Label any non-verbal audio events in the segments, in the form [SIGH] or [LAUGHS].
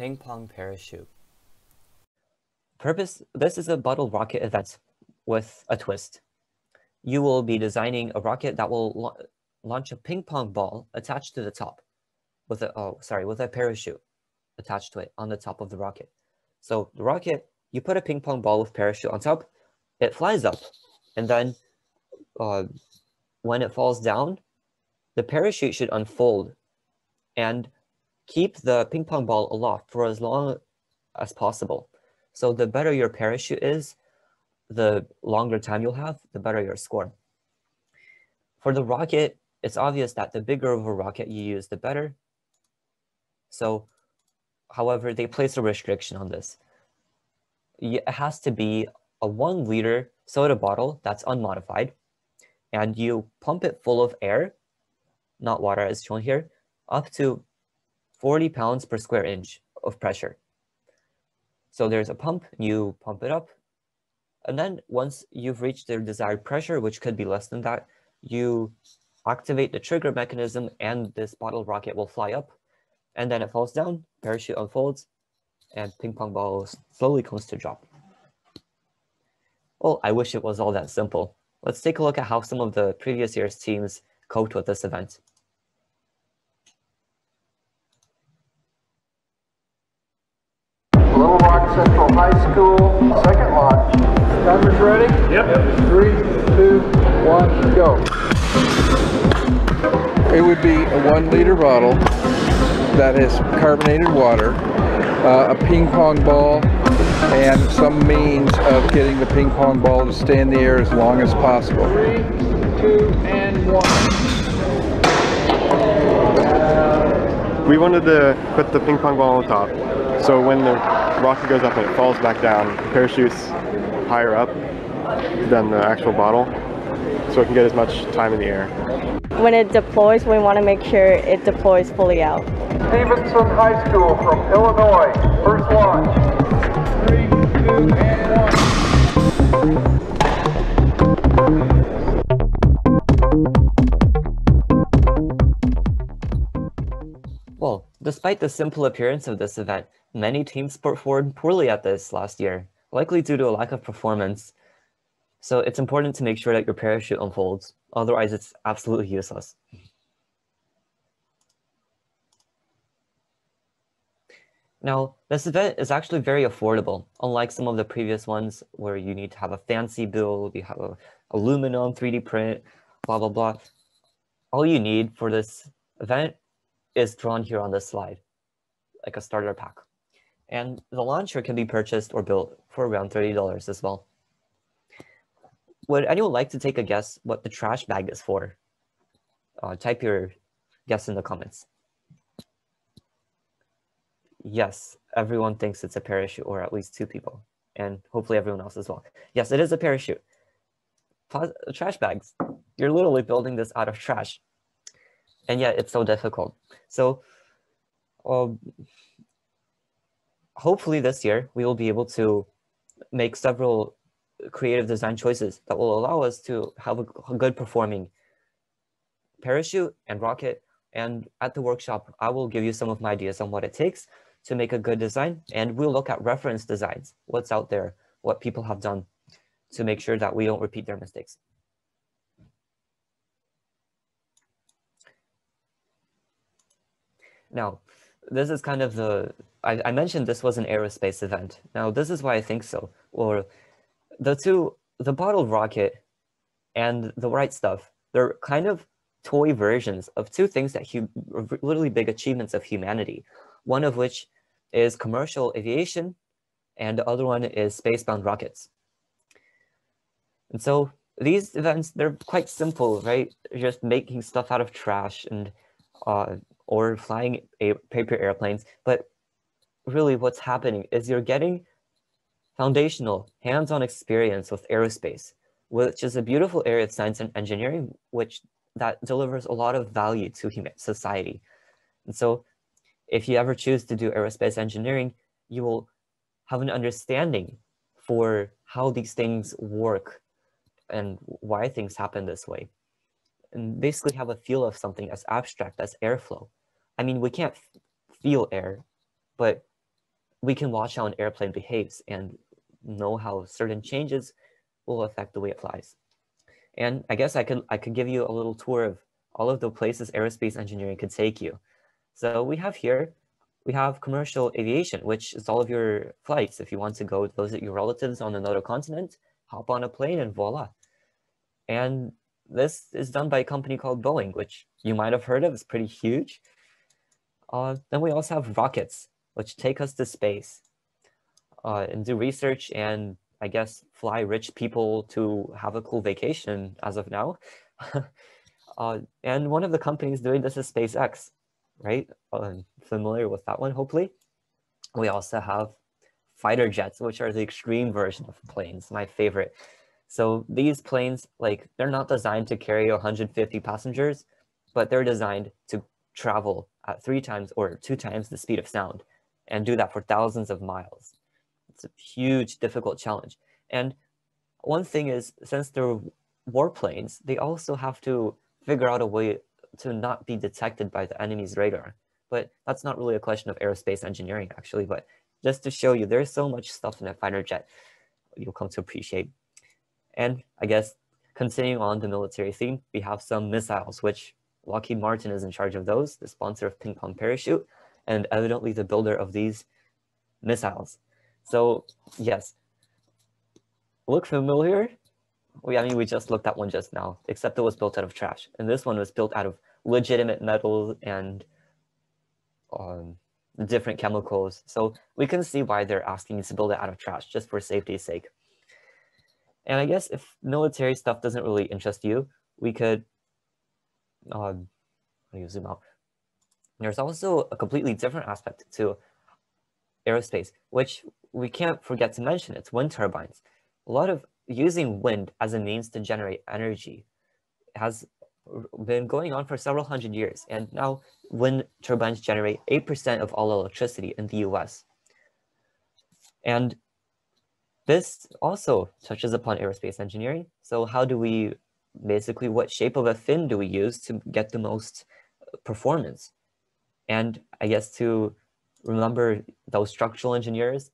Ping Pong Parachute. Purpose, this is a bottle rocket event with a twist. You will be designing a rocket that will la launch a ping pong ball attached to the top with a, oh, sorry, with a parachute attached to it on the top of the rocket. So the rocket, you put a ping pong ball with parachute on top, it flies up, and then uh, when it falls down, the parachute should unfold and keep the ping pong ball aloft for as long as possible. So the better your parachute is, the longer time you'll have, the better your score. For the rocket, it's obvious that the bigger of a rocket you use, the better. So, however, they place a restriction on this. It has to be a one liter soda bottle that's unmodified, and you pump it full of air, not water as shown here, up to 40 pounds per square inch of pressure. So there's a pump, you pump it up, and then once you've reached the desired pressure, which could be less than that, you activate the trigger mechanism and this bottle rocket will fly up and then it falls down, parachute unfolds, and ping pong ball slowly comes to drop. Well, I wish it was all that simple. Let's take a look at how some of the previous year's teams coped with this event. High School, second launch. Timers ready? Yep. Three, two, one, go. It would be a one liter bottle that has carbonated water, uh, a ping pong ball, and some means of getting the ping pong ball to stay in the air as long as possible. Three, two, and one. We wanted to put the ping pong ball on top, so when the rocket goes up and it falls back down, the parachute's higher up than the actual bottle, so it can get as much time in the air. When it deploys, we want to make sure it deploys fully out. Stevenson High School from Illinois, first launch. Three, two, and despite the simple appearance of this event, many teams performed poorly at this last year, likely due to a lack of performance. So it's important to make sure that your parachute unfolds, otherwise it's absolutely useless. Now, this event is actually very affordable, unlike some of the previous ones where you need to have a fancy build, you have a aluminum 3D print, blah, blah, blah. All you need for this event is drawn here on this slide, like a starter pack. And the launcher can be purchased or built for around $30 as well. Would anyone like to take a guess what the trash bag is for? Uh, type your guess in the comments. Yes, everyone thinks it's a parachute, or at least two people, and hopefully everyone else as well. Yes, it is a parachute. Pos trash bags. You're literally building this out of trash. And yeah, it's so difficult. So um, hopefully this year we will be able to make several creative design choices that will allow us to have a, a good performing parachute and rocket. And at the workshop, I will give you some of my ideas on what it takes to make a good design. And we'll look at reference designs, what's out there, what people have done to make sure that we don't repeat their mistakes. Now, this is kind of the, I, I, mentioned this was an aerospace event. Now, this is why I think so. Or the two, the bottle rocket and the Wright Stuff, they're kind of toy versions of two things that are literally big achievements of humanity. One of which is commercial aviation, and the other one is spacebound rockets. And so these events, they're quite simple, right? Just making stuff out of trash and uh, or flying a paper airplanes. But really what's happening is you're getting foundational hands-on experience with aerospace, which is a beautiful area of science and engineering, which that delivers a lot of value to human society. And so if you ever choose to do aerospace engineering, you will have an understanding for how these things work and why things happen this way. And basically have a feel of something as abstract as airflow. I mean, we can't feel air, but we can watch how an airplane behaves and know how certain changes will affect the way it flies. And I guess I could I could give you a little tour of all of the places aerospace engineering could take you. So we have here, we have commercial aviation, which is all of your flights. If you want to go visit your relatives on another continent, hop on a plane and voila. And this is done by a company called Boeing, which you might have heard of, it's pretty huge. Uh, then we also have rockets, which take us to space uh, and do research and I guess fly rich people to have a cool vacation as of now. [LAUGHS] uh, and one of the companies doing this is SpaceX, right? Uh, familiar with that one, hopefully. We also have fighter jets, which are the extreme version of planes, my favorite. So these planes, like, they're not designed to carry 150 passengers, but they're designed to travel at three times or two times the speed of sound and do that for thousands of miles. It's a huge, difficult challenge. And one thing is, since they're warplanes, they also have to figure out a way to not be detected by the enemy's radar. But that's not really a question of aerospace engineering, actually. But just to show you, there's so much stuff in a fighter jet you'll come to appreciate. And I guess continuing on the military theme, we have some missiles, which Lockheed Martin is in charge of those, the sponsor of Ping Pong Parachute, and evidently the builder of these missiles. So yes, look familiar? We, I mean, we just looked at one just now, except it was built out of trash. And this one was built out of legitimate metals and um, different chemicals. So we can see why they're asking you to build it out of trash, just for safety's sake. And I guess if military stuff doesn't really interest you, we could, Uh, let me zoom out. There's also a completely different aspect to aerospace, which we can't forget to mention. It's wind turbines. A lot of using wind as a means to generate energy has been going on for several hundred years. And now wind turbines generate 8% of all electricity in the US. And this also touches upon aerospace engineering. So how do we basically, what shape of a fin do we use to get the most uh, performance? And I guess to remember those structural engineers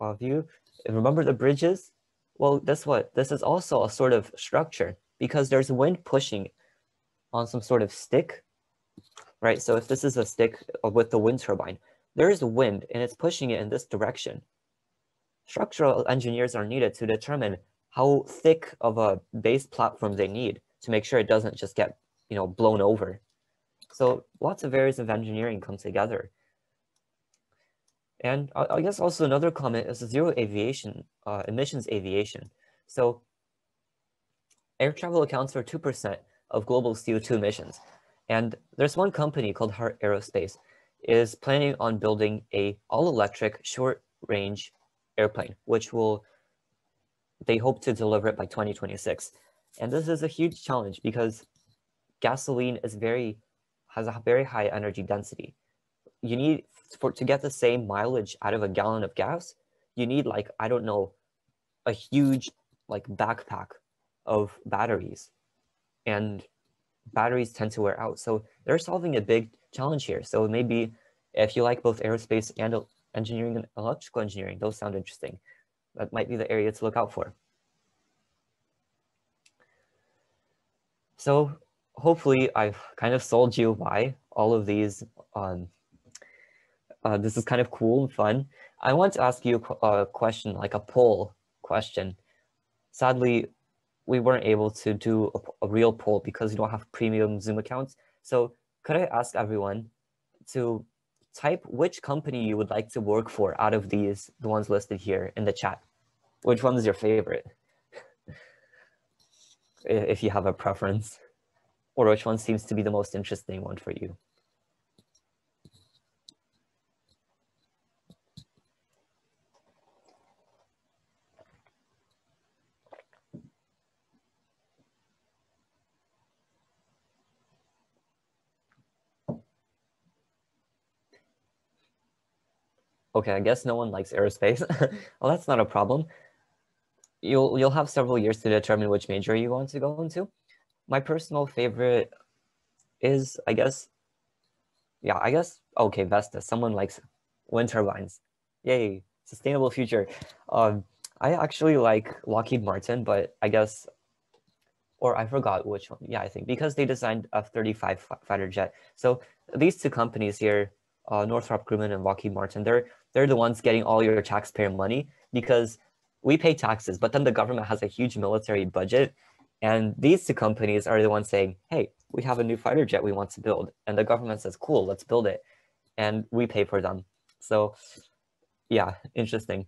of you, remember the bridges? Well, guess what? This is also a sort of structure because there's wind pushing on some sort of stick, right? So if this is a stick uh, with the wind turbine, there is wind and it's pushing it in this direction. Structural engineers are needed to determine how thick of a base platform they need to make sure it doesn't just get, you know, blown over. So lots of areas of engineering come together. And I guess also another comment is zero aviation, uh, emissions aviation. So air travel accounts for 2% of global CO2 emissions. And there's one company called Heart Aerospace is planning on building a all-electric short-range airplane, which will, they hope to deliver it by 2026. And this is a huge challenge because gasoline is very, has a very high energy density. You need, for to get the same mileage out of a gallon of gas, you need like, I don't know, a huge like backpack of batteries and batteries tend to wear out. So they're solving a big challenge here. So maybe if you like both aerospace and engineering and electrical engineering, those sound interesting. That might be the area to look out for. So hopefully I've kind of sold you why all of these, um, uh, this is kind of cool and fun. I want to ask you a question, like a poll question. Sadly, we weren't able to do a, a real poll because we don't have premium Zoom accounts. So could I ask everyone to type which company you would like to work for out of these, the ones listed here in the chat. Which one is your favorite? [LAUGHS] if you have a preference, or which one seems to be the most interesting one for you. Okay, I guess no one likes aerospace. [LAUGHS] well, that's not a problem. You'll you'll have several years to determine which major you want to go into. My personal favorite is, I guess, yeah, I guess, okay, Vestas, Someone likes wind turbines. Yay, sustainable future. Um, I actually like Lockheed Martin, but I guess, or I forgot which one. Yeah, I think because they designed F-35 fighter jet. So these two companies here, uh, Northrop Grumman and Lockheed Martin, they're they're the ones getting all your taxpayer money because we pay taxes, but then the government has a huge military budget, and these two companies are the ones saying, "Hey, we have a new fighter jet we want to build," and the government says, "Cool, let's build it," and we pay for them. So, yeah, interesting.